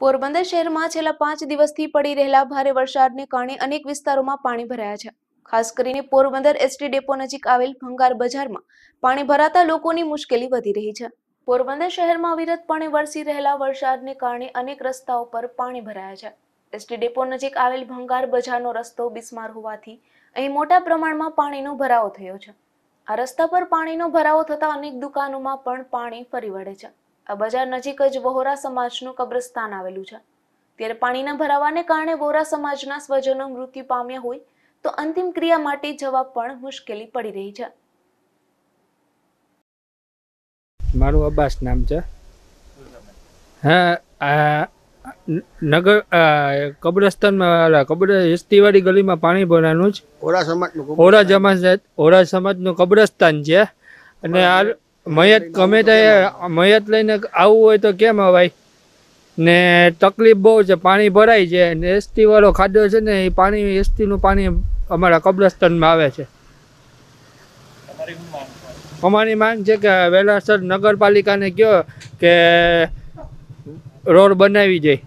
પોરબંદર શહેરમાં છેલ્લા પાંચ દિવસથી પડી રહેલા ભારે વરસાદને કારણે અનેક વિસ્તારોમાં પાણી ભરાયા છે. ખાસ કરીને પોરબંદર એસટી ડેપો નજીક આવેલ ભંગાર બજારમાં પાણી ભરાતા લોકોની મુશ્કેલી વધી રહી છે. પોરબંદર શહેરમાં અવિરતપણે વરસી રહેલા વરસાદને કારણે અનેક રસ્તાઓ પર પાણી ભરાયા છે. એસટી ડેપો નજીક આવેલ ભંગાર બજારનો રસ્તો બિસ્માર હોવાથી અહીં મોટા પ્રમાણમાં પાણીનો ભરાવો થયો છે. આ રસ્તા પર પાણીનો ભરાવો થતા અનેક દુકાનોમાં પણ પાણી ફરી વળે છે. બજાર નજીક જ વહોરા સમાજનું કબ્રસ્તાન આવેલું છે. ત્યારે પાણીના ભરાવાને કારણે વોરા સમાજના સ્વજનો મૃત્યુ પામ્યા હોય તો અંતિમ ક્રિયા માટે જવા પણ મુશ્કેલી પડી રહી છે. મારું અબ્બાસ નામ છે. હા આ નગર આ કબ્રસ્તાનમાં કબ્ર એસટીવાળી ગલીમાં પાણી ભરાનું જ. ઓરા સમાજનું ઓરા સમાજ ઓરા સમાજનું કબ્રસ્તાન છે. અને આ મયત ગમે તે મયત લઈને આવવું હોય તો કેમ અવાય ને તકલીફ બહુ છે પાણી ભરાય છે ને એસટી વાળો ખાડો છે ને એ પાણી એસટીનું પાણી અમારા કબ્રસ્તાનમાં આવે છે. અમારી માંગ છે કે વહેલાસર નગરપાલિકાને કહો કે રોડ બનાવી જાય